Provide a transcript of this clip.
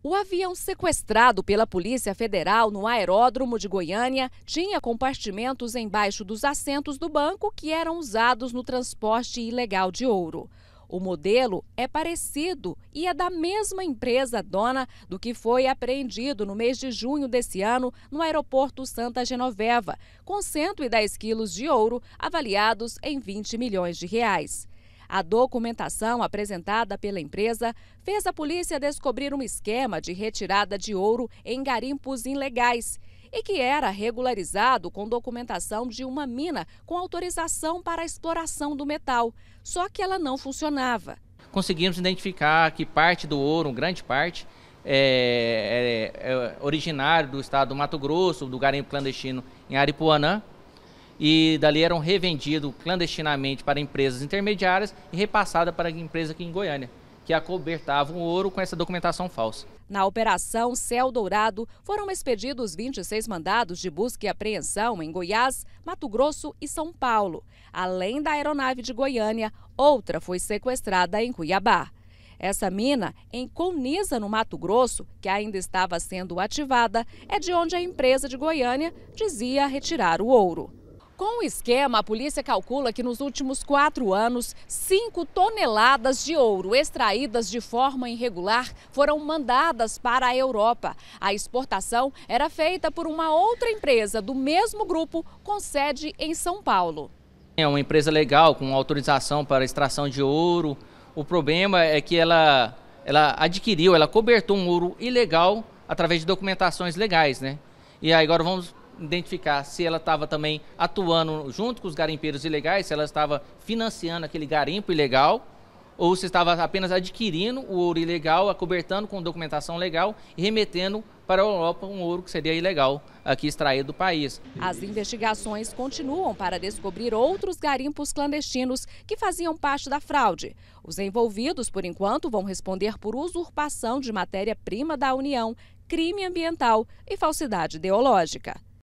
O avião sequestrado pela Polícia Federal no aeródromo de Goiânia tinha compartimentos embaixo dos assentos do banco que eram usados no transporte ilegal de ouro. O modelo é parecido e é da mesma empresa dona do que foi apreendido no mês de junho desse ano no aeroporto Santa Genoveva, com 110 quilos de ouro avaliados em 20 milhões de reais. A documentação apresentada pela empresa fez a polícia descobrir um esquema de retirada de ouro em garimpos ilegais e que era regularizado com documentação de uma mina com autorização para a exploração do metal, só que ela não funcionava. Conseguimos identificar que parte do ouro, grande parte, é, é, é originário do estado do Mato Grosso, do garimpo clandestino em Aripuanã, e dali eram revendidos clandestinamente para empresas intermediárias e repassadas para a empresa aqui em Goiânia, que acobertavam o ouro com essa documentação falsa. Na Operação Céu Dourado, foram expedidos 26 mandados de busca e apreensão em Goiás, Mato Grosso e São Paulo. Além da aeronave de Goiânia, outra foi sequestrada em Cuiabá. Essa mina, em Coniza, no Mato Grosso, que ainda estava sendo ativada, é de onde a empresa de Goiânia dizia retirar o ouro. Com o esquema, a polícia calcula que nos últimos quatro anos, 5 toneladas de ouro extraídas de forma irregular foram mandadas para a Europa. A exportação era feita por uma outra empresa do mesmo grupo, com sede em São Paulo. É uma empresa legal, com autorização para extração de ouro. O problema é que ela, ela adquiriu, ela cobertou um ouro ilegal através de documentações legais, né? E agora vamos identificar se ela estava também atuando junto com os garimpeiros ilegais, se ela estava financiando aquele garimpo ilegal, ou se estava apenas adquirindo o ouro ilegal, acobertando com documentação legal e remetendo para a Europa um ouro que seria ilegal aqui extraído do país. As investigações continuam para descobrir outros garimpos clandestinos que faziam parte da fraude. Os envolvidos, por enquanto, vão responder por usurpação de matéria-prima da União, crime ambiental e falsidade ideológica.